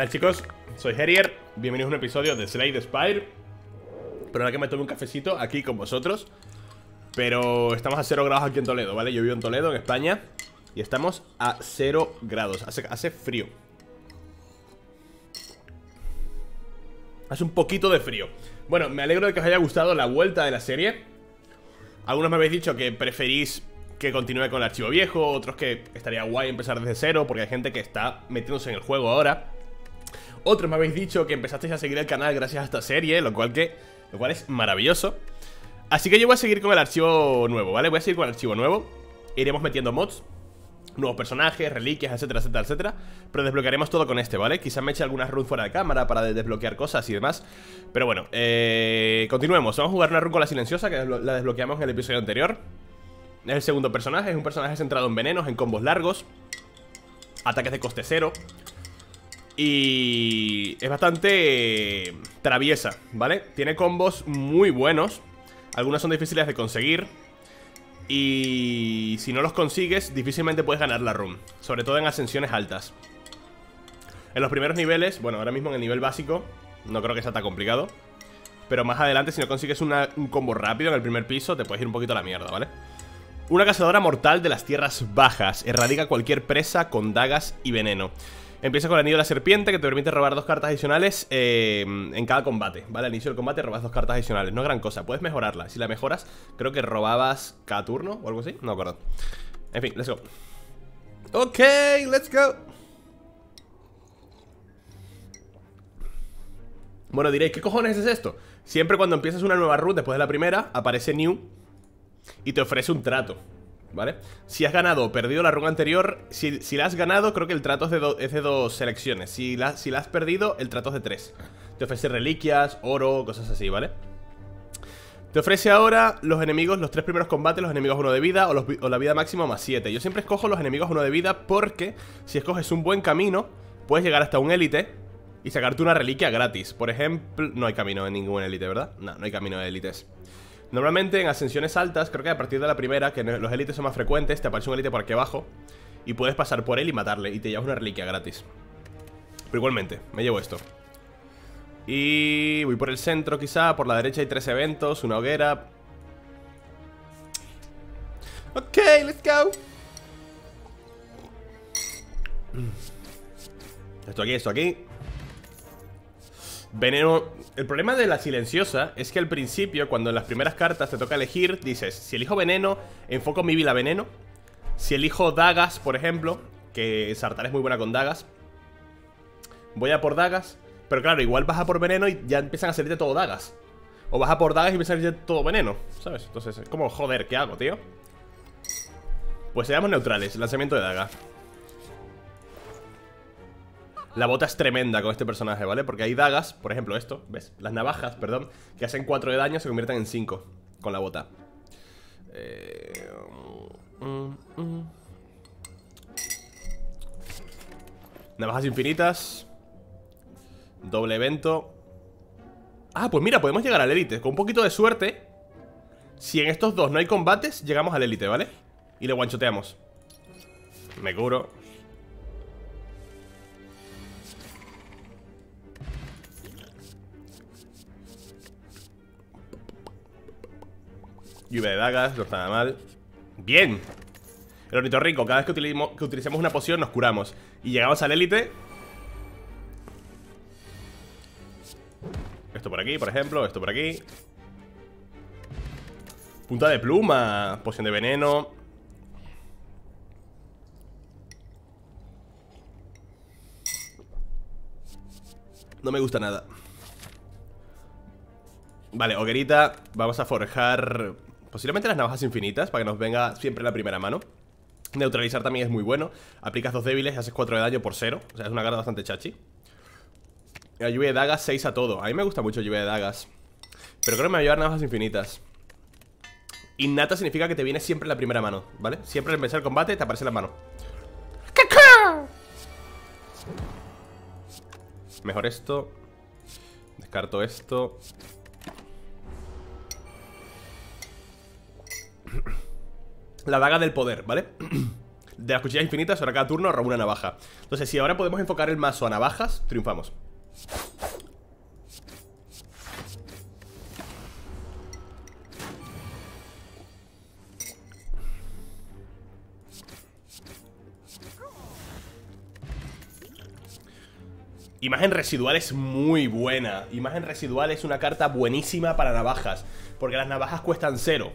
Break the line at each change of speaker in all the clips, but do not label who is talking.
tal chicos? Soy Herier, bienvenidos a un episodio de Slade Spire Pero ahora que me tome un cafecito aquí con vosotros Pero estamos a 0 grados aquí en Toledo, ¿vale? Yo vivo en Toledo, en España Y estamos a 0 grados, hace, hace frío Hace un poquito de frío Bueno, me alegro de que os haya gustado la vuelta de la serie Algunos me habéis dicho que preferís que continúe con el archivo viejo, otros que estaría guay empezar desde cero, porque hay gente que está metiéndose en el juego ahora. Otros me habéis dicho que empezasteis a seguir el canal gracias a esta serie, lo cual, que, lo cual es maravilloso. Así que yo voy a seguir con el archivo nuevo, ¿vale? Voy a seguir con el archivo nuevo. Iremos metiendo mods, nuevos personajes, reliquias, etcétera, etcétera, etcétera Pero desbloquearemos todo con este, ¿vale? Quizás me eche algunas runs fuera de cámara para desbloquear cosas y demás Pero bueno, eh, continuemos Vamos a jugar una run con la silenciosa que la desbloqueamos en el episodio anterior es el segundo personaje, es un personaje centrado en venenos, en combos largos Ataques de coste cero Y es bastante traviesa, ¿vale? Tiene combos muy buenos Algunos son difíciles de conseguir Y si no los consigues, difícilmente puedes ganar la run Sobre todo en ascensiones altas En los primeros niveles, bueno, ahora mismo en el nivel básico No creo que sea tan complicado Pero más adelante, si no consigues un combo rápido en el primer piso Te puedes ir un poquito a la mierda, ¿vale? Una cazadora mortal de las tierras bajas. Erradica cualquier presa con dagas y veneno. Empieza con el anillo de la serpiente que te permite robar dos cartas adicionales eh, en cada combate, ¿vale? Al inicio del combate robas dos cartas adicionales, no es gran cosa, puedes mejorarla. Si la mejoras, creo que robabas cada turno o algo así, no me acuerdo. En fin, let's go. Ok, let's go. Bueno, diréis, ¿qué cojones es esto? Siempre cuando empiezas una nueva run después de la primera, aparece New y te ofrece un trato, ¿vale? Si has ganado o perdido la run anterior, si, la has ganado, creo que el trato es de, dos selecciones. Si la, si la has perdido, el trato es de tres. Te ofrece reliquias, oro, cosas así, ¿vale? Te ofrece ahora los enemigos, los tres primeros combates, los enemigos uno de vida o, la vida máxima más 7. Yo siempre escojo los enemigos uno de vida porque si escoges un buen camino, puedes llegar hasta un élite y sacarte una reliquia gratis. Por ejemplo, no hay camino en ningún élite, ¿verdad? No, no hay camino de élites. Normalmente en ascensiones altas, creo que a partir de la primera, que los élites son más frecuentes, te aparece un élite por aquí abajo y puedes pasar por él y matarle y te llevas una reliquia gratis. Pero igualmente, me llevo esto. Y voy por el centro quizá, por la derecha hay tres eventos, una hoguera. Ok, let's go. Esto aquí, esto aquí. Veneno... El problema de la silenciosa es que al principio, cuando en las primeras cartas te toca elegir, dices, si elijo veneno, enfoco mi vida veneno. Si elijo dagas, por ejemplo, que Sartar es muy buena con dagas, voy a por dagas. Pero claro, igual vas a por veneno y ya empiezan a salirte todo dagas. O vas a por dagas y empieza a salirte todo veneno, ¿sabes? Entonces es como, joder, ¿qué hago, tío? Pues seamos neutrales, lanzamiento de daga. La bota es tremenda con este personaje, ¿vale? Porque hay dagas, por ejemplo esto, ¿ves? Las navajas, perdón, que hacen 4 de daño se convierten en 5 con la bota. Eh... Mm, mm. Navajas infinitas. Doble evento. Ah, pues mira, podemos llegar al élite. Con un poquito de suerte, si en estos dos no hay combates, llegamos al élite, ¿vale? Y le guanchoteamos. Me curo. Lluvia de dagas, no está nada mal. Bien. El ornitorrinco, cada vez que, que utilicemos una poción nos curamos. Y llegamos al élite. Esto por aquí, por ejemplo, esto por aquí. Punta de pluma. Poción de veneno. No me gusta nada. Vale, hoguerita. Vamos a forjar Posiblemente las navajas infinitas para que nos venga siempre la primera mano. Neutralizar también es muy bueno. Aplicas dos débiles y haces 4 de daño por 0 O sea, es una carta bastante chachi. La lluvia de dagas 6 a todo. A mí me gusta mucho lluvia de dagas. Pero creo que me va a llevar navajas infinitas. Innata significa que te viene siempre la primera mano ¿Vale? Siempre al empezar el combate te aparece la mano. Mejor esto. Descarto esto La daga del poder, ¿vale? de las cuchillas infinitas, ahora cada turno roba una navaja. Entonces, si ahora podemos enfocar el mazo a navajas, triunfamos. Imagen residual es muy buena Imagen residual es una carta buenísima para navajas Porque las navajas cuestan cero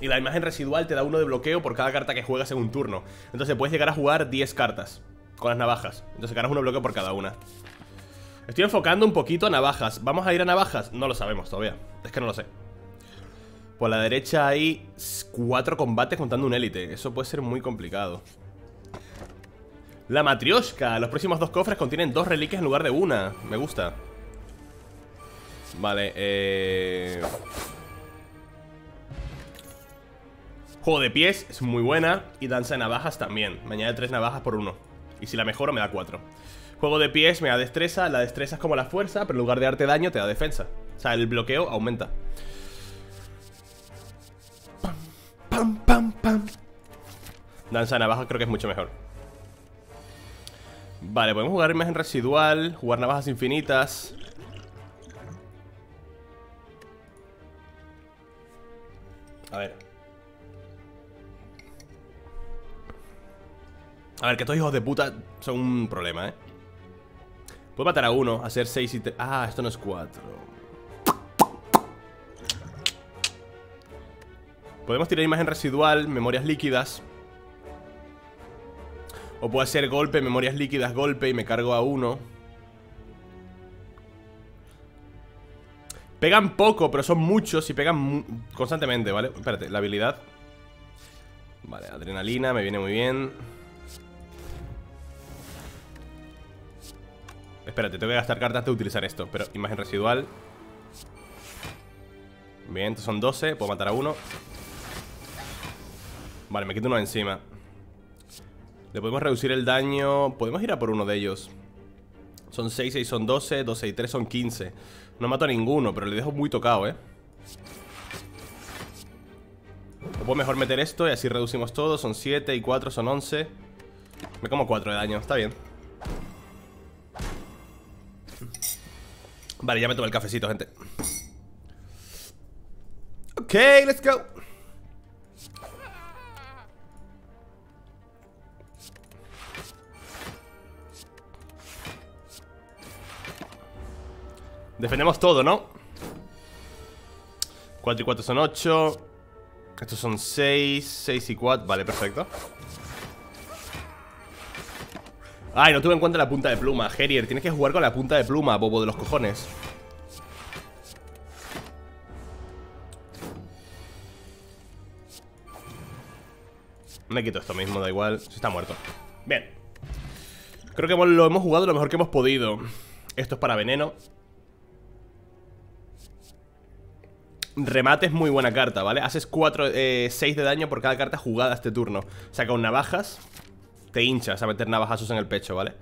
Y la imagen residual te da uno de bloqueo por cada carta que juegas en un turno Entonces puedes llegar a jugar 10 cartas Con las navajas Entonces ganas uno de bloqueo por cada una Estoy enfocando un poquito a navajas ¿Vamos a ir a navajas? No lo sabemos todavía Es que no lo sé Por la derecha hay cuatro combates contando un élite Eso puede ser muy complicado la matrioshka. Los próximos dos cofres contienen dos reliquias en lugar de una. Me gusta. Vale, eh... Juego de pies es muy buena Y danza de navajas también. Me añade tres navajas por uno. Y si la mejoro me da cuatro. Juego de pies me da destreza. La destreza es como la fuerza Pero en lugar de darte daño te da defensa. O sea, el bloqueo aumenta. Danza de navajas creo que es mucho mejor. Vale, podemos jugar imagen residual Jugar navajas infinitas. A ver A ver, que estos hijos de puta son un problema, ¿eh? Puedo matar a uno, hacer seis y... Ah, esto no es cuatro Podemos tirar imagen residual, memorias líquidas o puedo hacer golpe, memorias líquidas, golpe y me cargo a uno. Pegan poco, pero son muchos y pegan constantemente, ¿vale? Espérate, la habilidad Vale, adrenalina, me viene muy bien Espérate, tengo que gastar cartas de utilizar esto Pero imagen residual. Bien, estos son 12, puedo matar a uno. Vale, me quito uno encima. Le podemos reducir el daño. Podemos ir a por uno de ellos. Son 6, 6 son 12, 12 y 3 son 15 No mato a ninguno, pero le dejo muy tocado, eh O puedo mejor meter esto y así reducimos todo Son 7 y 4 son 11 Me como 4 de daño, está bien Vale, ya me tomo el cafecito, gente. Ok, let's go. Defendemos todo, ¿no? 4 y 4 son 8 Estos son 6 6 y 4, vale, perfecto Ay, no tuve en cuenta la punta de pluma. Herier, tienes que jugar con la punta de pluma Bobo de los cojones. Me quito esto mismo, da igual. Si está muerto. Bien. Creo que lo hemos jugado lo mejor que hemos podido. Esto es para veneno. Remate es muy buena carta, ¿vale? Haces 4, 6 eh, de daño por cada carta jugada este turno. Sea, con navajas Te hinchas a meter navajazos en el pecho, ¿vale?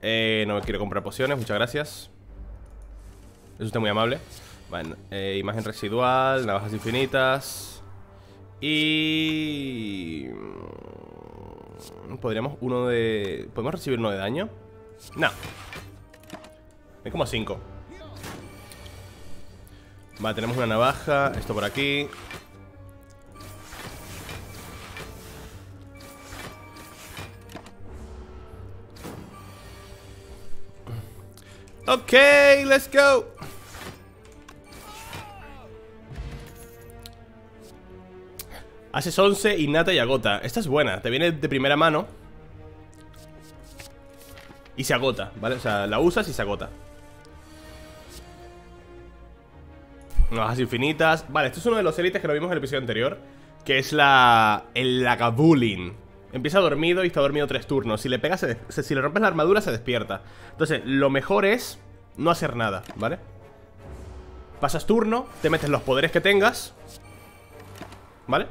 Eh, no me quiero comprar pociones, muchas gracias. Es usted muy amable. Bueno, eh, imagen residual, navajas infinitas. Y... Podríamos uno de... ¿Podemos recibir uno de daño? No. Es como 5 Vale, tenemos una navaja Esto por aquí Ok, let's go. Haces 11, innata y agota. Esta es buena, te viene de primera mano Y se agota, ¿vale? O sea, la usas y se agota. Navajas infinitas. Vale, esto es uno de los élites que lo vimos en el episodio anterior Que es la... El Lagavulin Empieza dormido y está dormido tres turnos Si le pegas, si le rompes la armadura se despierta Entonces, lo mejor es No hacer nada, ¿vale? Pasas turno, te metes los poderes que tengas ¿Vale?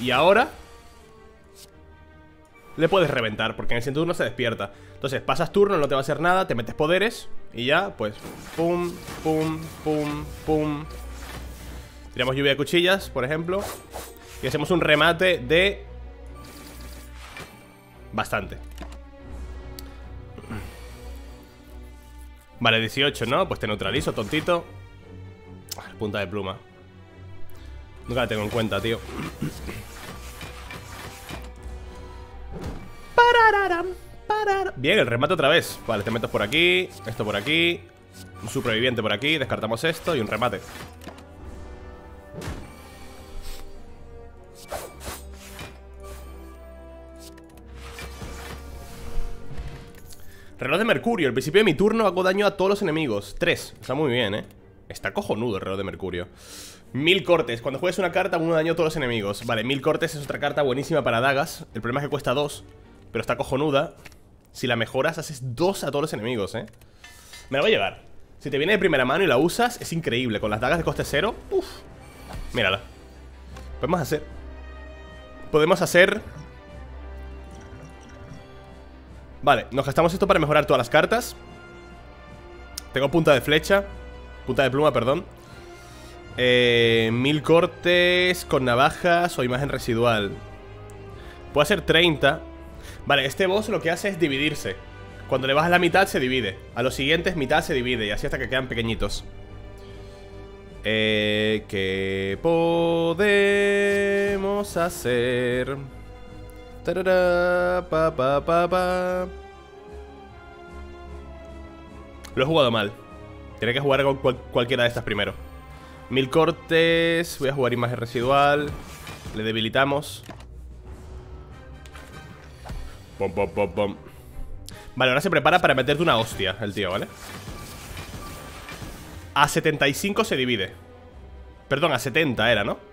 Y ahora Le puedes reventar Porque en el siguiente turno se despierta Entonces, pasas turno, no te va a hacer nada Te metes poderes y ya, pues, pum, pum, pum, pum Tiramos lluvia de cuchillas, por ejemplo Y hacemos un remate de Bastante. Vale, 18, ¿no? Pues te neutralizo, tontito. Punta de pluma. Nunca la tengo en cuenta, tío. Bien, el remate otra vez. Vale, te metes por aquí Esto por aquí. Un superviviente por aquí Descartamos esto y un remate Reloj de Mercurio. Al principio de mi turno hago daño a todos los enemigos. Tres. Está muy bien, ¿eh? Está cojonudo el reloj de Mercurio. Mil cortes. Cuando juegues una carta, uno daño a todos los enemigos. Vale, mil cortes es otra carta buenísima para dagas. El problema es que cuesta dos. Pero está cojonuda. Si la mejoras, haces dos a todos los enemigos, ¿eh? Me la voy a llevar. Si te viene de primera mano y la usas, es increíble. Con las dagas de coste cero, uff. Mírala. Podemos hacer... Podemos hacer Vale, nos gastamos esto para mejorar todas las cartas. Tengo punta de flecha Punta de pluma, perdón. Eh, Mil cortes con navajas o imagen residual. Puedo hacer 30 Vale, este boss lo que hace es dividirse. Cuando le bajas la mitad se divide. A los siguientes mitad se divide Y así hasta que quedan pequeñitos. Eh, ¿Qué podemos hacer? Lo he jugado mal. Tiene que jugar con cualquiera de estas primero. Mil cortes. Voy a jugar imagen residual. Le debilitamos. Pom, pom, pom, pom. Vale, ahora se prepara para meterte una hostia el tío, ¿vale? A 75 se divide. Perdón, a 70 era, ¿no?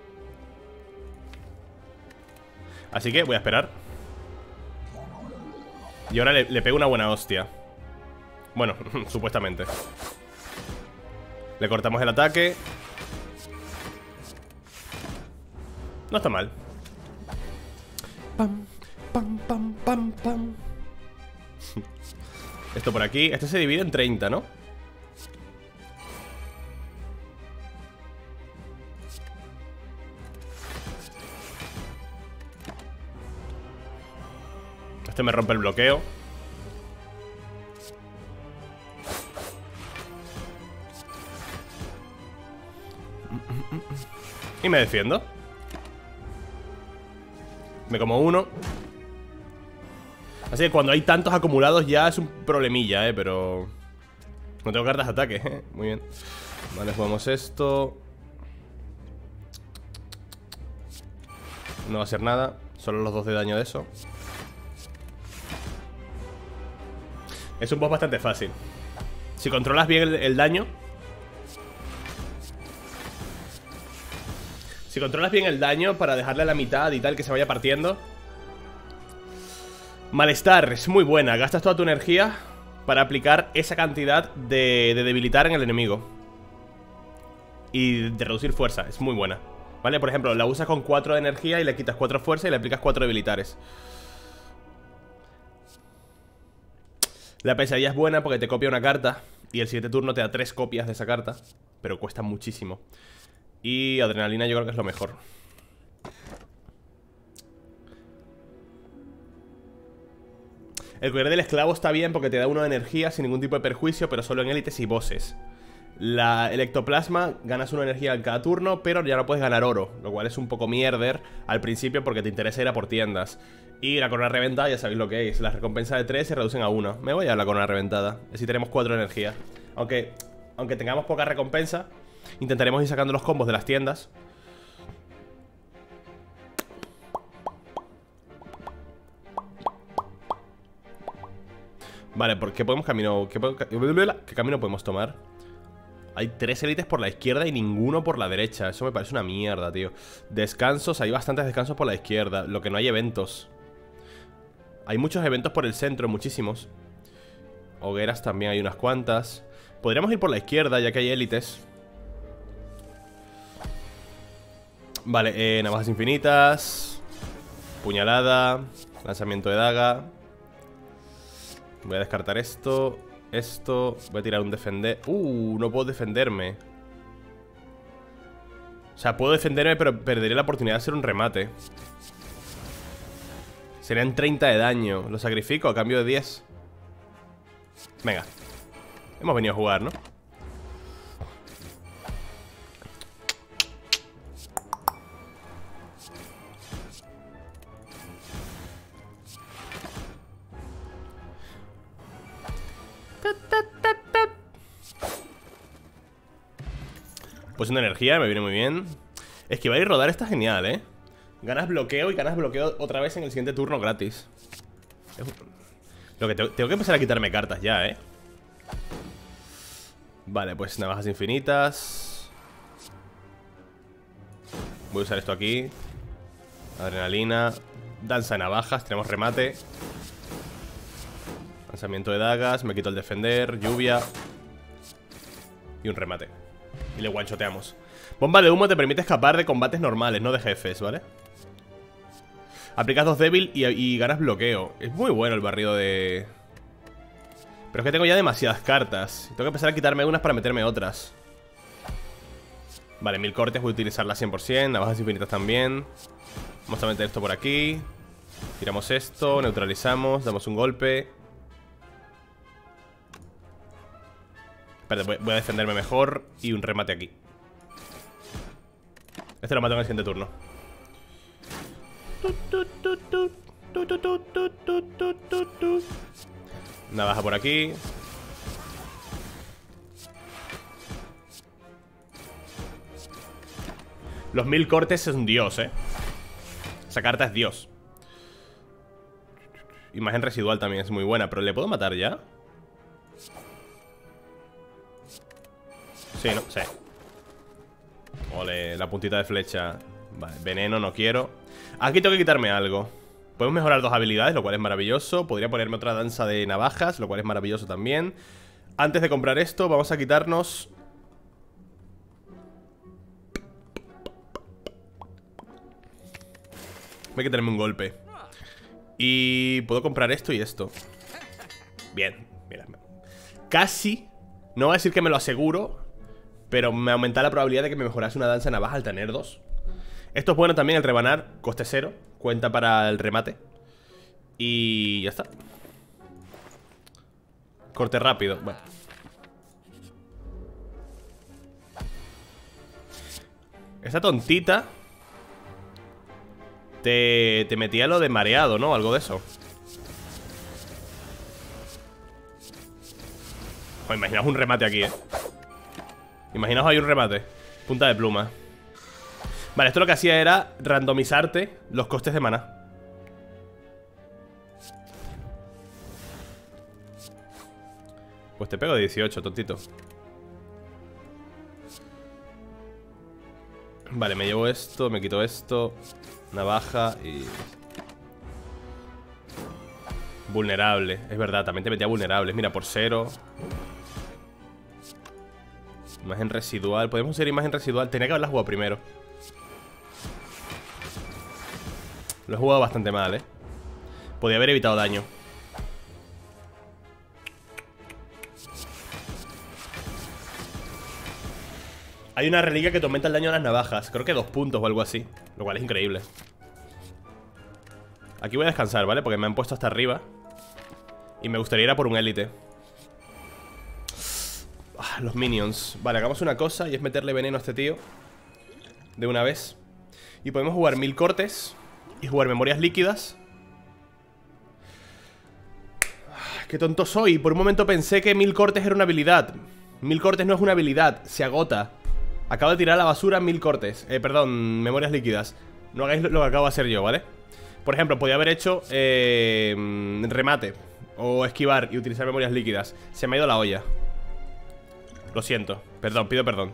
Así que voy a esperar. Y ahora le, pego una buena hostia. Bueno, supuestamente. Le cortamos el ataque. No está mal. Pam, pam, pam, pam, pam. Esto por aquí. Este se divide en 30, ¿no? Este me rompe el bloqueo. Y me defiendo. Me como uno. Así que cuando hay tantos acumulados ya es un problemilla, eh Pero... No tengo cartas de ataque, eh. Muy bien. Vale, jugamos esto. No va a ser nada. Solo los dos de daño de eso Es un boss bastante fácil. Si controlas bien el, daño. Si controlas bien el daño Para dejarle a la mitad y tal Que se vaya partiendo. Malestar, es muy buena. Gastas toda tu energía Para aplicar esa cantidad de, de debilitar en el enemigo. Y de reducir fuerza, es muy buena. ¿Vale? Por ejemplo, la usas con 4 de energía Y le quitas 4 fuerza y le aplicas 4 debilitares La pesadilla es buena porque te copia una carta y el siguiente turno te da tres copias de esa carta, pero cuesta muchísimo. Y adrenalina yo creo que es lo mejor. El collar del esclavo está bien porque te da uno de energía sin ningún tipo de perjuicio, pero solo en élites y bosses. La, el ectoplasma ganas una energía en cada turno, pero ya no puedes ganar oro, lo cual es un poco mierder al principio porque te interesa ir a por tiendas. Y la corona reventada, ya sabéis lo que es. Las recompensas de 3 se reducen a 1. Me voy a la corona reventada. Así tenemos 4 energías. Aunque, aunque tengamos poca recompensa, intentaremos ir sacando los combos de las tiendas. Vale, ¿por qué podemos camino? ¿Qué, ¿Qué camino podemos tomar? Hay tres élites por la izquierda y ninguno por la derecha. Eso me parece una mierda, tío. Descansos, hay bastantes descansos por la izquierda. Lo que no hay eventos. Hay muchos eventos por el centro, muchísimos. Hogueras también hay unas cuantas. Podríamos ir por la izquierda, ya que hay élites. Vale, eh, navajas infinitas. Puñalada. Lanzamiento de daga. Voy a descartar esto. Esto. Voy a tirar un defender. Uh, no puedo defenderme. O sea, puedo defenderme, pero perderé la oportunidad de hacer un remate. Serían 30 de daño. Lo sacrifico a cambio de 10. Venga. Hemos venido a jugar, ¿no? Pues una energía, me viene muy bien Esquivar y rodar está genial, ¿eh? Ganas bloqueo y ganas bloqueo otra vez en el siguiente turno gratis. Lo que tengo, tengo que empezar a quitarme cartas ya, ¿eh? Vale, pues navajas infinitas. Voy a usar esto aquí. Adrenalina. Danza de navajas, tenemos remate. Lanzamiento de dagas, me quito el defender Lluvia. Y un remate. Y le guanchoteamos Bomba de humo te permite escapar de combates normales, no de jefes, ¿vale? Aplicas dos débil y, ganas bloqueo. Es muy bueno el barrido de... Pero es que tengo ya demasiadas cartas. Tengo que empezar a quitarme unas para meterme otras. Vale, mil cortes voy a utilizarlas 100% Navajas infinitas también. Vamos a meter esto por aquí. Tiramos esto, neutralizamos Damos un golpe. Espérate, voy a defenderme mejor Y un remate aquí. Este lo mato en el siguiente turno. Navaja por aquí. Los mil cortes es un dios, eh. Esa carta es dios. Imagen residual también es muy buena, pero ¿le puedo matar ya? Sí, no, sí Ole, la puntita de flecha Vale, veneno no quiero. Aquí tengo que quitarme algo. Podemos mejorar dos habilidades, lo cual es maravilloso. Podría ponerme otra danza de navajas, lo cual es maravilloso también. Antes de comprar esto, vamos a quitarnos Voy a quitarme un golpe. Y puedo comprar esto y esto. Bien, mira. Casi, no voy a decir que me lo aseguro pero me aumenta la probabilidad de que me mejorase una danza navaja al tener dos Esto es bueno también, el rebanar, coste cero Cuenta para el remate. Y ya está. Corte rápido, bueno. Esta tontita te, te metía lo de mareado, ¿no? Algo de eso. Imaginaos un remate aquí, ¿eh? Imaginaos hay un remate. Punta de pluma Vale, esto lo que hacía era randomizarte los costes de mana Pues te pego de 18, tontito Vale, me llevo esto, me quito esto Navaja y... Vulnerable, es verdad, también te metía vulnerables Mira, por cero Imagen residual. Podemos hacer imagen residual. Tenía que haberla jugado primero. Lo he jugado bastante mal, ¿eh? Podría haber evitado daño. Hay una reliquia que te aumenta el daño a las navajas. Creo que dos puntos o algo así. Lo cual es increíble. Aquí voy a descansar, ¿vale? Porque me han puesto hasta arriba. Y me gustaría ir a por un élite los minions Vale, hagamos una cosa y es meterle veneno a este tío De una vez Y podemos jugar mil cortes Y jugar memorias líquidas. Qué tonto soy. Por un momento pensé que mil cortes era una habilidad. Mil cortes no es una habilidad Se agota. Acabo de tirar a la basura mil cortes. Eh, perdón, memorias líquidas. No hagáis lo que acabo de hacer yo, ¿vale? Por ejemplo, podía haber hecho eh, remate O esquivar y utilizar memorias líquidas. Se me ha ido la olla. Lo siento, perdón, pido perdón.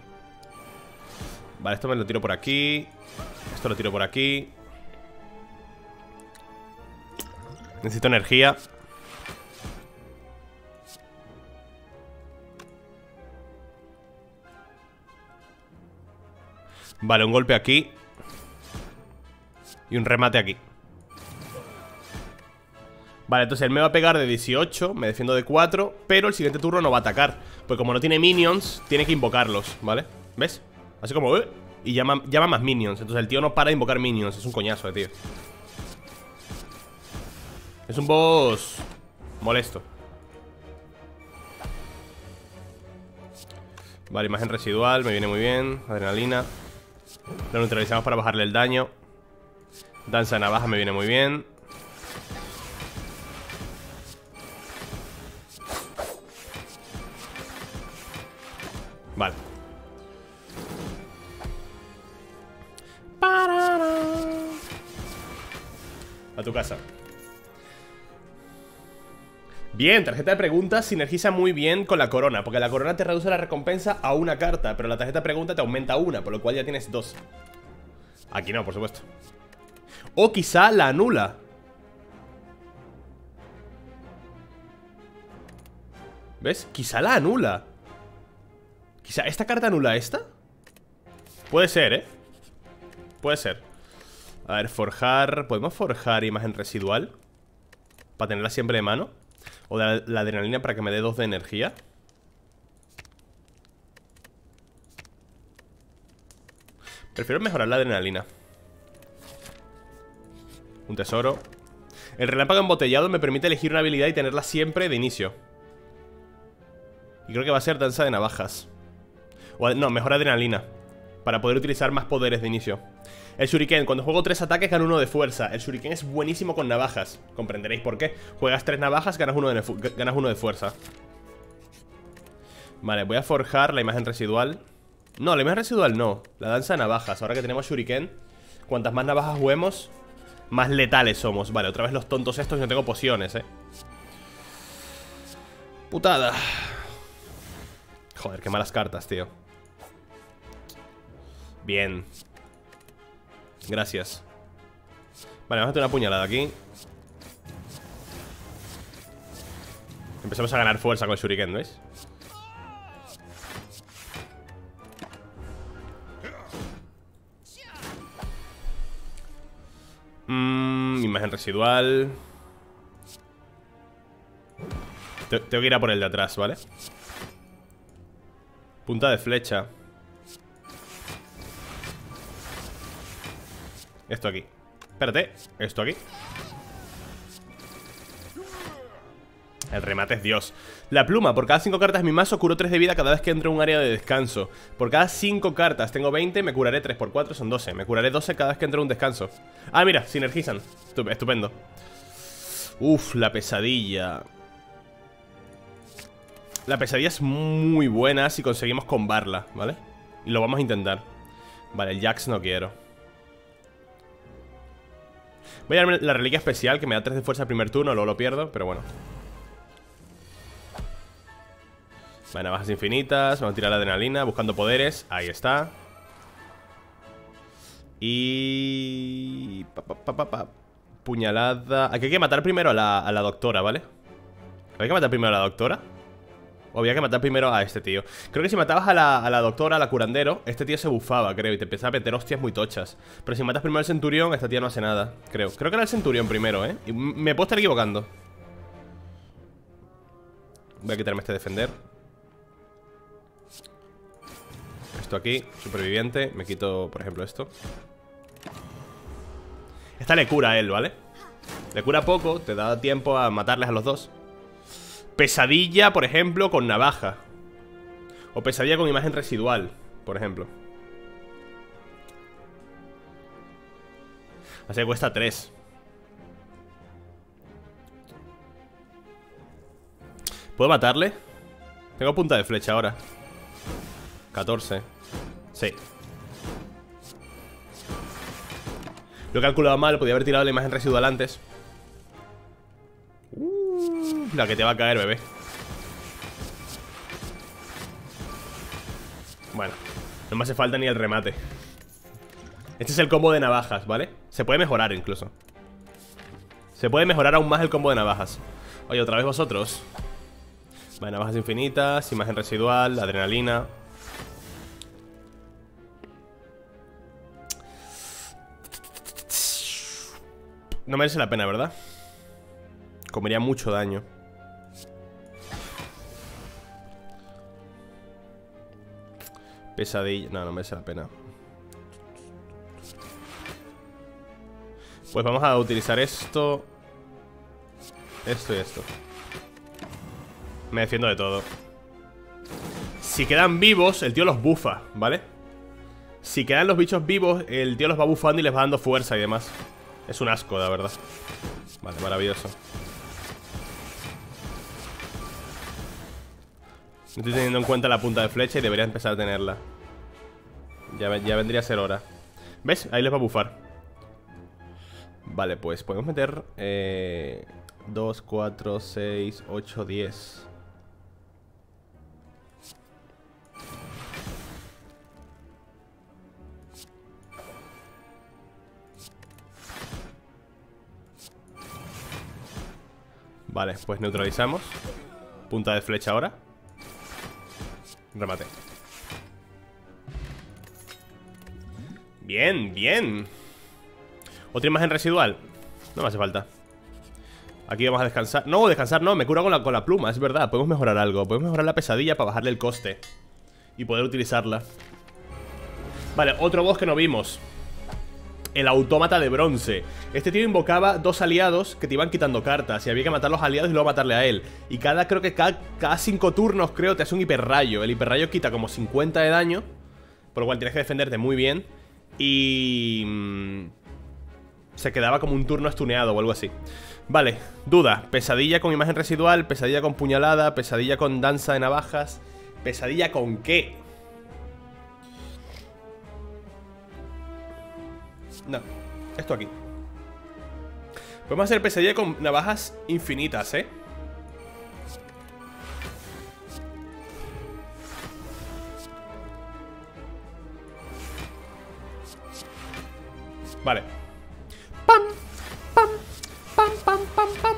Vale, esto me lo tiro por aquí. Esto lo tiro por aquí Necesito energía. Vale, un golpe aquí. Y un remate aquí. Vale, entonces él me va a pegar de 18 Me defiendo de 4 Pero el siguiente turno no va a atacar Pues como no tiene minions Tiene que invocarlos, ¿vale? ¿Ves? Así como... Eh, y llama, llama más minions. Entonces el tío no para de invocar minions Es un coñazo, de tío Es un boss molesto. Vale, imagen residual, me viene muy bien. Adrenalina. Lo neutralizamos para bajarle el daño. Danza navaja me viene muy bien. Vale. A tu casa. Bien, tarjeta de preguntas sinergiza muy bien con la corona Porque la corona te reduce la recompensa a una carta Pero la tarjeta de preguntas te aumenta una Por lo cual ya tienes dos. Aquí no, por supuesto. O quizá la anula. ¿Ves? Quizá la anula. Quizá esta carta anula esta Puede ser, ¿eh? Puede ser. A ver, forjar ¿Podemos forjar imagen residual? Para tenerla siempre de mano O la, adrenalina para que me dé dos de energía. Prefiero mejorar la adrenalina. Un tesoro. El relámpago embotellado me permite elegir una habilidad y tenerla siempre de inicio. Y creo que va a ser danza de navajas. No, mejor adrenalina Para poder utilizar más poderes de inicio. El shuriken, cuando juego tres ataques gano uno de fuerza. El shuriken es buenísimo con navajas. Comprenderéis por qué. Juegas tres navajas, ganas uno de, fuerza. Vale, voy a forjar la imagen residual. No, la imagen residual no. La danza de navajas, ahora que tenemos shuriken Cuantas más navajas juguemos Más letales somos. Vale, otra vez los tontos estos y no tengo pociones, eh. Putada. Joder, qué malas cartas, tío Bien. Gracias. Vale, vamos a hacer una puñalada aquí. Empezamos a ganar fuerza con el shuriken, ¿veis? Mmm, imagen residual. Tengo que ir a por el de atrás, ¿vale? Punta de flecha Esto aquí. Espérate, esto aquí. El remate es Dios. La pluma, por cada 5 cartas mi mazo curo 3 de vida cada vez que entro en un área de descanso. Por cada 5 cartas tengo 20, me curaré 3 por 4 son 12 Me curaré 12 cada vez que entro en un descanso. Ah, mira, sinergizan. Estupendo. Uf, la pesadilla. La pesadilla es muy buena si conseguimos combarla, ¿vale? Y lo vamos a intentar. Vale, el Jax no quiero Voy a darme la reliquia especial que me da 3 de fuerza al primer turno, luego lo pierdo, pero bueno. Vale, navajas infinitas, vamos a tirar la adrenalina, buscando poderes, ahí está. Y... Pa, Puñalada... Aquí hay que matar primero a la, doctora, ¿vale? Hay que matar primero a la doctora había que matar primero a este tío. Creo que si matabas a la, doctora, a la curandero Este tío se bufaba, creo, y te empezaba a meter hostias muy tochas. Pero si matas primero al centurión, esta tía no hace nada Creo, creo que era el centurión primero, ¿eh? Y me puedo estar equivocando. Voy a quitarme este defender. Esto aquí, superviviente. Me quito, por ejemplo, esto. Esta le cura a él, ¿vale? Le cura poco, te da tiempo a matarles a los dos Pesadilla, por ejemplo, con navaja. O pesadilla con imagen residual, por ejemplo. Así que cuesta 3 ¿Puedo matarle? Tengo punta de flecha ahora. 14 Sí. Lo he calculado mal, podía haber tirado la imagen residual antes la que te va a caer, bebé. Bueno, no me hace falta ni el remate. Este es el combo de navajas, ¿vale? Se puede mejorar incluso. Se puede mejorar aún más el combo de navajas. Oye, otra vez vosotros. Vale, navajas infinitas, imagen residual, adrenalina. No merece la pena, ¿verdad? Comería mucho daño Pesadilla. No, no merece la pena. Pues vamos a utilizar esto. Esto y esto Me defiendo de todo Si quedan vivos, el tío los bufa, ¿vale? Si quedan los bichos vivos, el tío los va bufando y les va dando fuerza y demás Es un asco, la verdad Vale, maravilloso No estoy teniendo en cuenta la punta de flecha y debería empezar a tenerla. Ya, ya vendría a ser hora. ¿Ves? Ahí les va a bufar. Vale, pues podemos meter eh, 2, 4, 6, 8, 10 Vale, pues neutralizamos. Punta de flecha ahora Remate. Bien, bien. Otra imagen residual. No me hace falta. Aquí vamos a descansar. No, descansar no, me cura con la, con la pluma, es verdad. Podemos mejorar algo Podemos mejorar la pesadilla para bajarle el coste Y poder utilizarla. Vale, otro boss que no vimos el autómata de bronce. Este tío invocaba dos aliados que te iban quitando cartas y había que matar a los aliados y luego matarle a él. Y cada, creo que cada, cinco turnos, creo, te hace un hiperrayo. El hiperrayo quita como 50 de daño, por lo cual tienes que defenderte muy bien. Y... Mm, se quedaba como un turno estuneado o algo así. Vale, duda. Pesadilla con imagen residual, pesadilla con puñalada, pesadilla con danza de navajas. ¿Pesadilla con qué? No, esto aquí. Podemos hacer pesadilla con navajas infinitas, ¿eh? Vale. Pam, pam, pam, pam, pam, pam.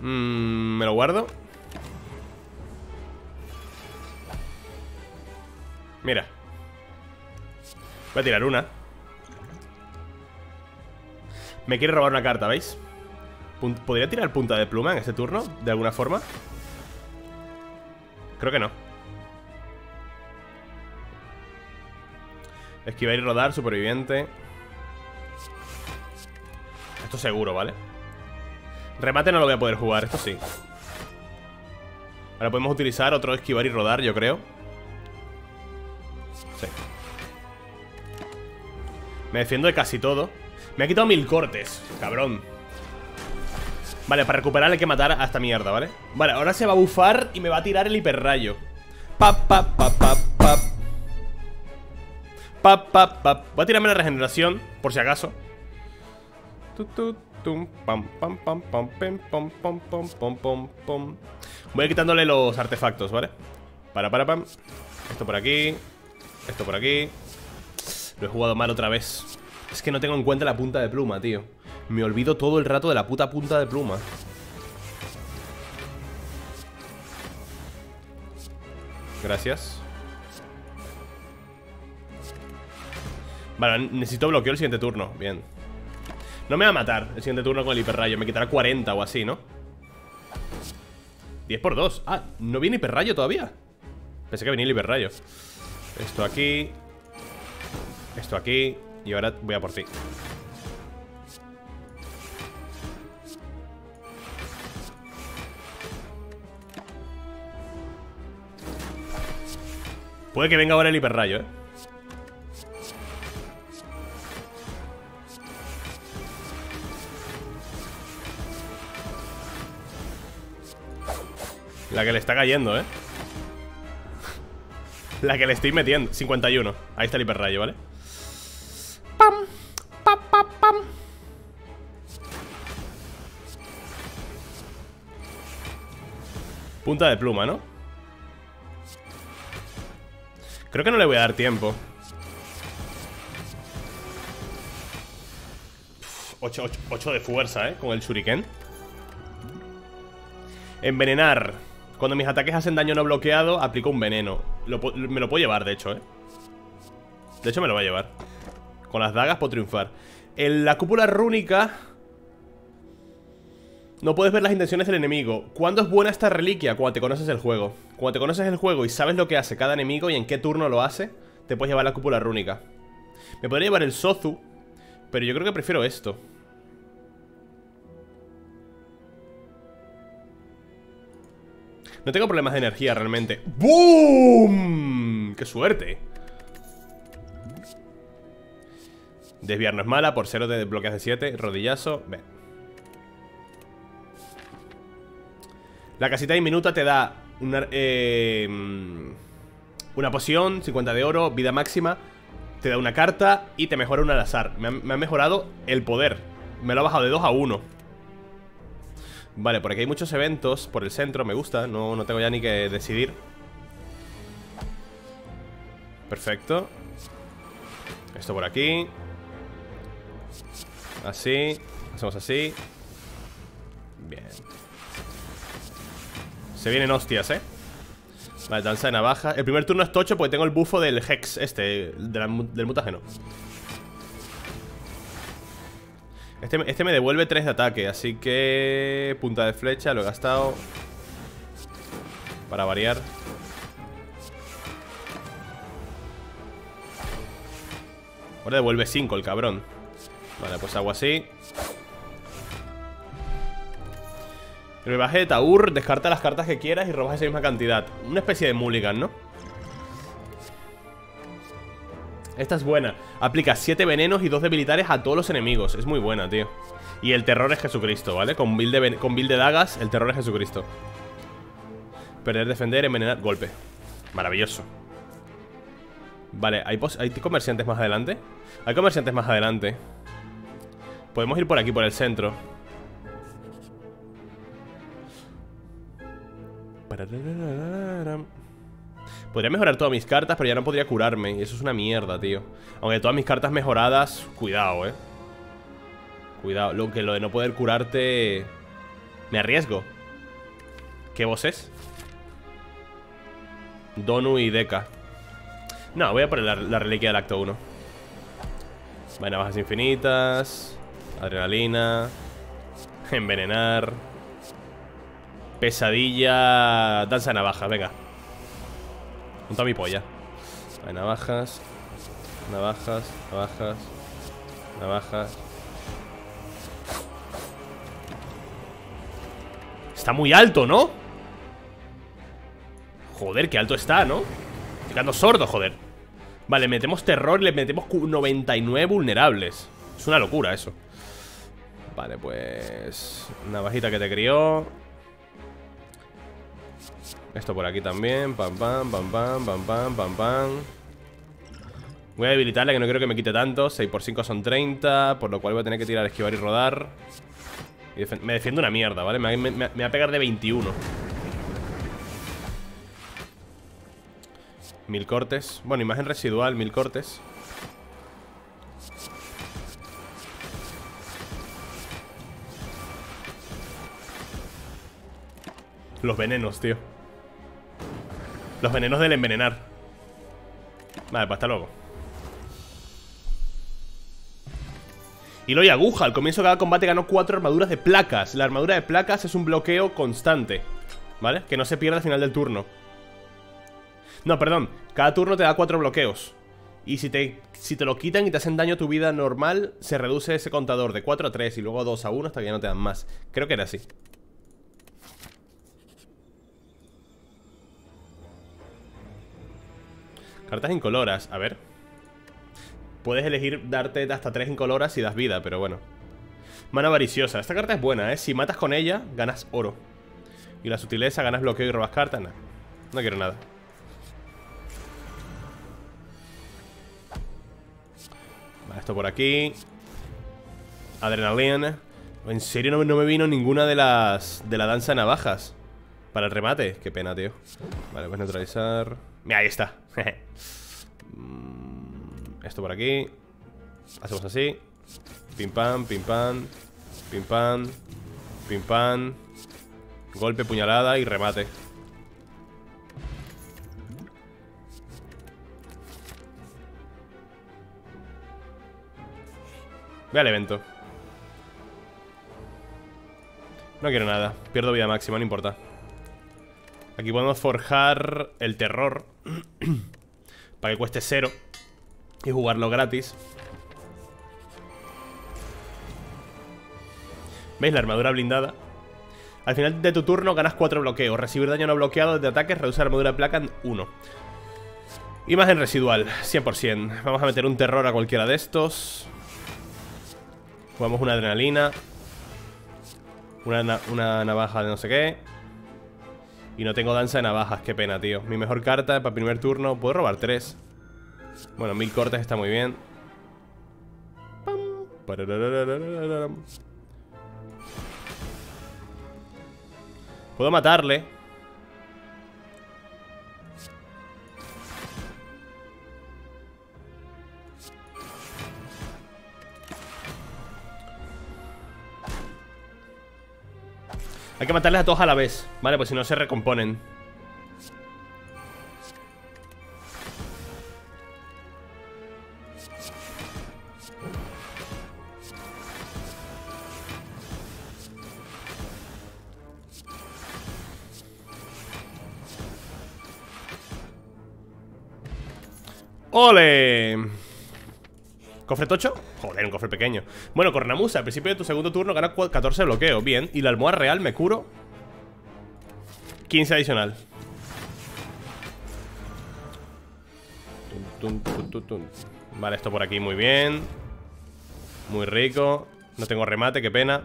Mmm, me lo guardo Voy a tirar una Me quiere robar una carta, ¿veis? ¿Podría tirar punta de pluma en este turno? ¿De alguna forma? Creo que no Esquivar y rodar, superviviente Esto seguro, ¿vale? Remate no lo voy a poder jugar, esto sí Ahora podemos utilizar otro esquivar y rodar, yo creo Me defiendo de casi todo. Me ha quitado mil cortes, cabrón. Vale, para recuperar hay que matar a esta mierda, ¿vale? Vale, ahora se va a bufar y me va a tirar el hiperrayo. Pap, pap, pap, pap, pap Pap, pap, pap Voy a tirarme la regeneración, por si acaso. Pam, pam, pam, pam, pam, pam, pam, pam, pam, pam, pam. Voy quitándole los artefactos, ¿vale? Para, para, pam. Esto por aquí. Esto por aquí Lo he jugado mal otra vez. Es que no tengo en cuenta la punta de pluma, tío. Me olvido todo el rato de la puta punta de pluma. Gracias. Vale, necesito bloqueo el siguiente turno. Bien. No me va a matar el siguiente turno con el hiperrayo. Me quitará 40 o así, ¿no? 10 por 2 Ah, ¿no viene hiperrayo todavía? Pensé que venía el hiperrayo. Esto aquí Esto aquí Y ahora voy a por ti. Puede que venga ahora el hiperrayo, eh La que le está cayendo, eh la que le estoy metiendo. 51 Ahí está el hiperrayo, ¿vale? Punta de pluma, ¿no? Creo que no le voy a dar tiempo 8, de fuerza, ¿eh? Con el shuriken Envenenar Cuando mis ataques hacen daño no bloqueado Aplico un veneno me lo puedo llevar, de hecho, ¿eh? De hecho me lo voy a llevar Con las dagas puedo triunfar En la cúpula rúnica No puedes ver las intenciones del enemigo ¿Cuándo es buena esta reliquia? Cuando te conoces el juego Cuando te conoces el juego y sabes lo que hace cada enemigo Y en qué turno lo hace Te puedes llevar la cúpula rúnica Me podría llevar el Sozu Pero yo creo que prefiero esto No tengo problemas de energía realmente ¡Boom! ¡Qué suerte! Desviar no es mala por cero de bloqueas de 7 Rodillazo, ven La casita diminuta te da una, eh, una poción, 50 de oro, vida máxima Te da una carta y te mejora un al azar. Me me ha mejorado el poder. Me lo ha bajado de 2 a 1 Vale, por aquí hay muchos eventos Por el centro, me gusta, no, no tengo ya ni que decidir. Perfecto. Esto por aquí. Así Hacemos así. Bien Se vienen hostias, eh Vale, danza de navaja. El primer turno es tocho porque tengo el bufo del Hex Este, del mutágeno. Este, este, me devuelve 3 de ataque, así que... Punta de flecha, lo he gastado. Para variar. Ahora devuelve 5 el cabrón. Vale, pues hago así El de Taur Descarta las cartas que quieras y robas esa misma cantidad. Una especie de mulligan, ¿no? Esta es buena. Aplica 7 venenos y 2 debilitares a todos los enemigos. Es muy buena, tío. Y el terror es Jesucristo, ¿vale? Con build de, con build de dagas, el terror es Jesucristo. Perder, defender, envenenar, golpe. Maravilloso. Vale, ¿hay, ¿hay comerciantes más adelante? Hay comerciantes más adelante. Podemos ir por aquí, por el centro Podría mejorar todas mis cartas, pero ya no podría curarme Y eso es una mierda, tío. Aunque todas mis cartas mejoradas, cuidado, eh. Cuidado, lo que lo de no poder curarte Me arriesgo. ¿Qué voz es? Donu y Deka No, voy a poner la, reliquia del acto 1 Vale, navajas infinitas Adrenalina Envenenar Pesadilla Danza de navajas, venga Junto a mi polla. Hay navajas. Navajas, navajas. Navajas. Está muy alto, ¿no? Joder, qué alto está, ¿no? Estoy quedando sordo, joder Vale, metemos terror le metemos 99 vulnerables Es una locura eso Vale, pues... Navajita que te crió esto por aquí también. Pam, pam, pam, pam, pam, pam, pam. Voy a debilitarle, que no quiero que me quite tanto. 6 por 5 son 30, por lo cual voy a tener que tirar, esquivar y rodar. me defiendo una mierda, ¿vale? Me, va a pegar de 21. Mil cortes. Bueno, imagen residual, mil cortes. Los venenos, tío. Los venenos del envenenar. Vale, pues hasta luego. Hilo y aguja, al comienzo de cada combate ganó cuatro armaduras de placas. La armadura de placas es un bloqueo constante ¿Vale? Que no se pierda al final del turno. No, perdón Cada turno te da cuatro bloqueos. Y si te, si te lo quitan y te hacen daño a tu vida normal Se reduce ese contador de 4 a 3 Y luego 2 a 1 hasta que ya no te dan más. Creo que era así Cartas incoloras, a ver. Puedes elegir darte hasta tres incoloras y das vida, pero bueno. Mano avariciosa, esta carta es buena, ¿eh? Si matas con ella, ganas oro. Y la sutileza, ganas bloqueo y robas cartas, no No quiero nada. Vale, esto por aquí. Adrenalina. En serio no, no me vino ninguna de las De la danza de navajas. Para el remate, qué pena, tío. Vale, pues neutralizar ahí está. Esto por aquí. Hacemos así. Pim pam, pim pam Pim pam Pim pam. Golpe, puñalada y remate. Ve al evento. No quiero nada. Pierdo vida máxima, no importa Aquí podemos forjar el terror Para que cueste cero Y jugarlo gratis. ¿Veis? La armadura blindada. Al final de tu turno ganas 4 bloqueos. Recibir daño no bloqueado de ataques reduce la armadura de placa en 1 Imagen residual, 100% Vamos a meter un terror a cualquiera de estos. Jugamos una adrenalina. Una, una navaja de no sé qué Y no tengo danza de navajas, qué pena, tío. Mi mejor carta para primer turno Puedo robar 3 Bueno, mil cortes está muy bien. Puedo matarle Hay que matarles a todos a la vez Vale, pues si no se recomponen ¡Ole! ¿Cofre tocho? Joder, un cofre pequeño. Bueno, Cornamusa, al principio de tu segundo turno ganas 14 de bloqueo. Bien, y la almohada real me curo 15 adicional. Vale, esto por aquí muy bien. Muy rico. No tengo remate, qué pena.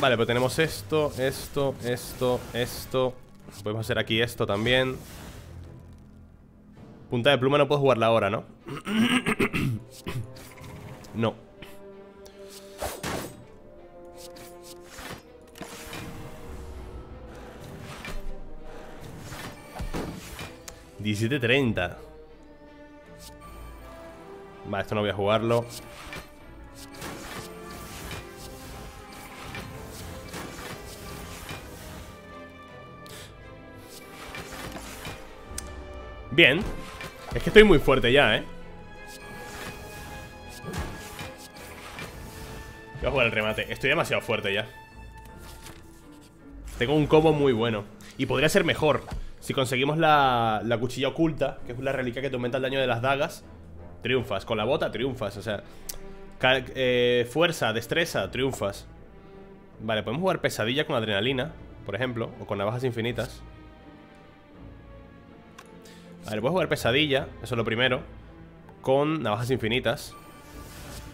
Vale, pues tenemos esto, esto, esto, esto. Podemos hacer aquí esto también Punta de pluma no puedo jugarla ahora, ¿no? no. ¿17.30? Vale, esto no voy a jugarlo Bien es que estoy muy fuerte ya, ¿eh? Voy a jugar el remate. Estoy demasiado fuerte ya. Tengo un combo muy bueno. Y podría ser mejor Si conseguimos la, la cuchilla oculta Que es la reliquia que te aumenta el daño de las dagas. Triunfas, con la bota triunfas. O sea, eh, fuerza, destreza, triunfas. Vale, podemos jugar pesadilla con adrenalina Por ejemplo, o con navajas infinitas a ver, voy a jugar pesadilla, eso es lo primero Con navajas infinitas.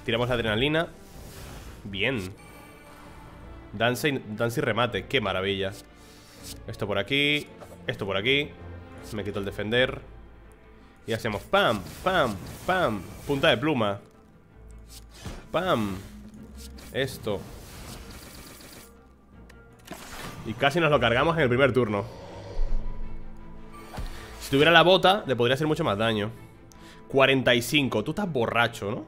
Tiramos la adrenalina. Bien. Danza y remate, qué maravilla. Esto por aquí Esto por aquí. Me quito el defender. Y hacemos pam, pam, pam. Punta de pluma. Pam. Esto. Y casi nos lo cargamos en el primer turno si tuviera la bota, le podría hacer mucho más daño. 45, tú estás borracho, ¿no?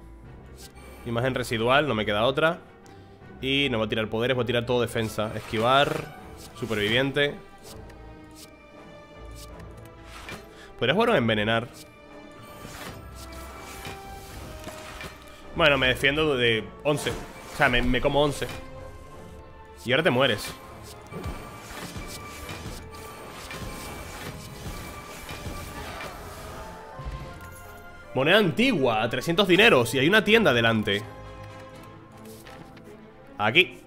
Imagen residual, no me queda otra. Y no voy a tirar poderes, voy a tirar todo defensa. Esquivar, superviviente. Podría jugar envenenar. Bueno, me defiendo de 11 O sea, me, me como 11 Y ahora te mueres Moneda antigua, 300 dineros Y hay una tienda delante. Aquí.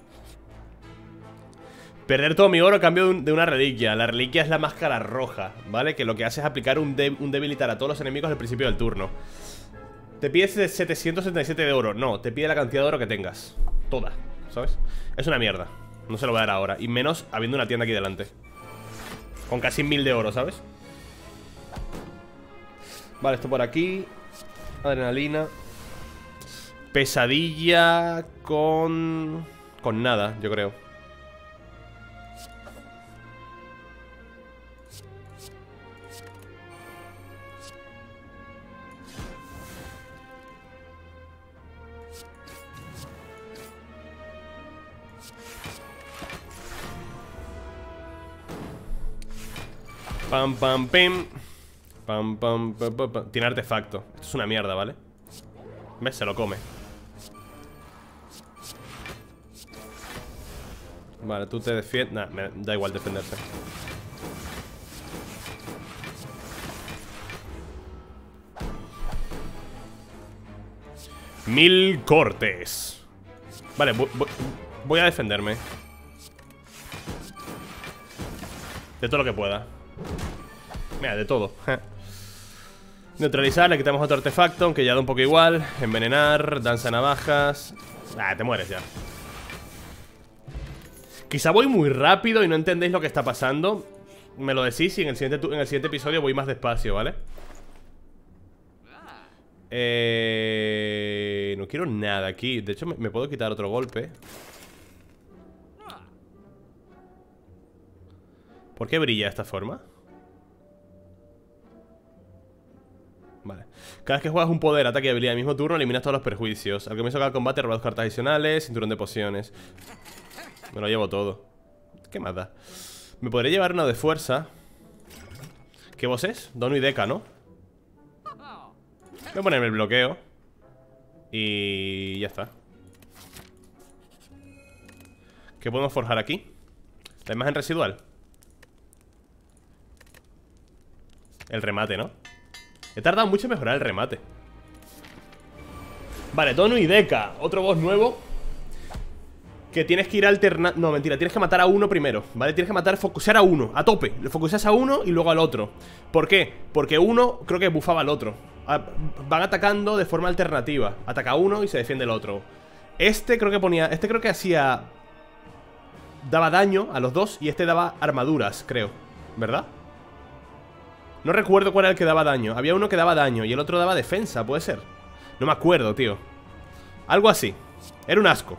Perder todo mi oro a cambio de una reliquia. La reliquia es la máscara roja ¿Vale? Que lo que hace es aplicar un, debilitar a todos los enemigos al principio del turno. Te pide 777 de oro. No, te pide la cantidad de oro que tengas. Toda, ¿sabes? Es una mierda. No se lo voy a dar ahora. Y menos habiendo una tienda aquí delante. Con casi mil de oro, ¿sabes? Vale, esto por aquí. Adrenalina. Pesadilla con... Con nada, yo creo. Pam, pam, pim Pam, pam, pam, pam, Tiene artefacto. Esto es una mierda, ¿vale? ¿Ves? Se lo come. Vale, tú te defiendes. Da igual defenderse. Mil cortes. Vale, voy a defenderme De todo lo que pueda Mira, de todo Neutralizar, le quitamos otro artefacto Aunque ya da un poco igual. Envenenar, danza navajas. Ah, te mueres ya. Quizá voy muy rápido y no entendéis lo que está pasando. Me lo decís y en el siguiente, en el siguiente episodio voy más despacio, ¿vale? Eh, no quiero nada aquí. De hecho me, puedo quitar otro golpe. ¿Por qué brilla de esta forma? Cada vez que juegas un poder, ataque y habilidad el mismo turno Eliminas todos los perjuicios Al comienzo de cada combate roba dos cartas adicionales Cinturón de pociones Me lo llevo todo ¿Qué más da? Me podré llevar uno de fuerza ¿Qué voz es? Dono y Deca, ¿no? Voy a ponerme el bloqueo Y ya está ¿Qué podemos forjar aquí? La imagen residual El remate, ¿no? He tardado mucho en mejorar el remate Vale, Dono y Deca Otro boss nuevo Que tienes que ir alternando No, mentira, tienes que matar a uno primero ¿Vale? Tienes que matar, focusar a uno, a tope Le focusas a uno y luego al otro ¿Por qué? Porque uno creo que bufaba al otro van atacando de forma alternativa. Ataca uno y se defiende el otro. Este creo que ponía. Este creo que hacía. Daba daño a los dos y este daba armaduras, creo. ¿Verdad? No recuerdo cuál era el que daba daño. Había uno que daba daño y el otro daba defensa, puede ser. No me acuerdo, tío. Algo así. Era un asco.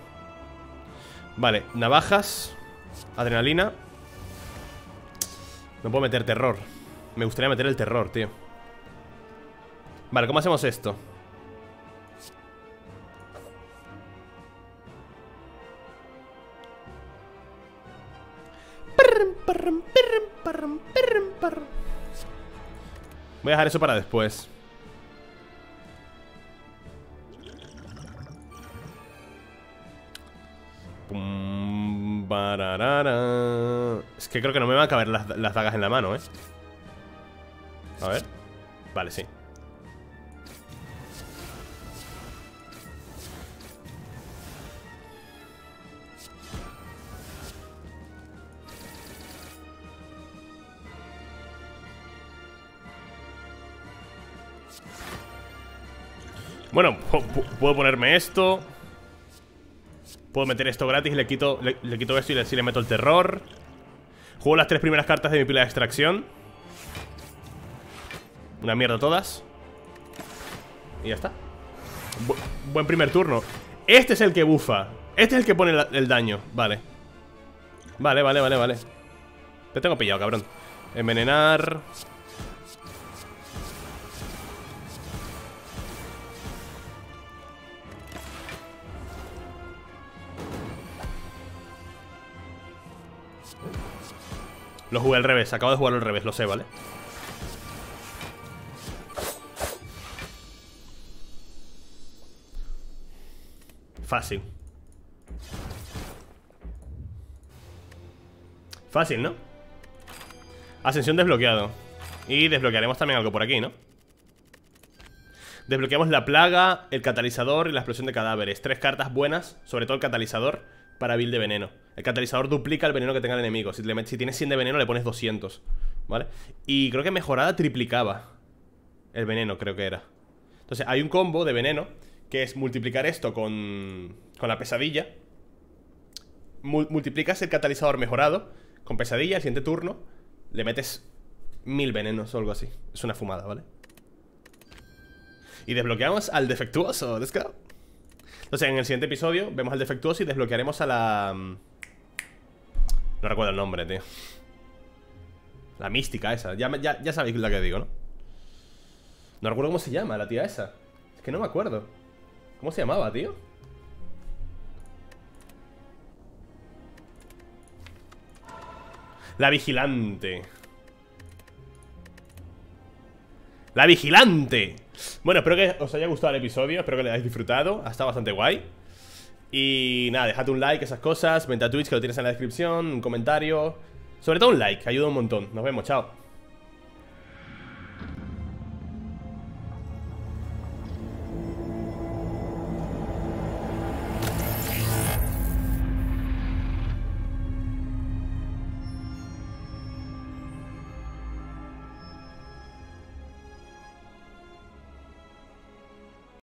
Vale, navajas. Adrenalina. No puedo meter terror. Me gustaría meter el terror, tío. Vale, ¿cómo hacemos esto? Voy a dejar eso para después. Es que creo que no me van a caber las, las dagas en la mano, ¿eh? A ver. Vale, sí puedo ponerme esto. Puedo meter esto gratis le quito, le, quito esto y así le meto el terror. Juego las tres primeras cartas de mi pila de extracción. Una mierda todas. Y ya está. Buen primer turno. Este es el que bufa. Este es el que pone el daño. Vale. Vale, vale, vale, vale. Te tengo pillado, cabrón. Envenenar Lo jugué al revés, acabo de jugarlo al revés, lo sé, ¿vale? Fácil Fácil, ¿no? Ascensión desbloqueado Y desbloquearemos también algo por aquí, ¿no? Desbloqueamos la plaga, el catalizador y la explosión de cadáveres Tres cartas buenas, sobre todo el catalizador Para build de veneno el catalizador duplica el veneno que tenga el enemigo. Si, tienes 100 de veneno, le pones 200. ¿Vale? Y creo que mejorada triplicaba el veneno, creo que era. Entonces, hay un combo de veneno que es multiplicar esto con, con la pesadilla. multiplicas el catalizador mejorado con pesadilla. El siguiente turno le metes mil venenos o algo así. Es una fumada, ¿vale? Y desbloqueamos al defectuoso. Let's go. Entonces, en el siguiente episodio vemos al defectuoso y desbloquearemos a la... No recuerdo el nombre, tío. La mística esa. Ya, ya, sabéis la que digo, ¿no? No recuerdo cómo se llama la tía esa. Es que no me acuerdo. ¿Cómo se llamaba, tío? La vigilante. La vigilante Bueno, espero que os haya gustado el episodio Espero que lo hayáis disfrutado Ha estado bastante guay y nada, dejad un like, esas cosas. Vente a Twitch que lo tienes en la descripción. Un comentario. Sobre todo un like, ayuda un montón. Nos vemos, chao.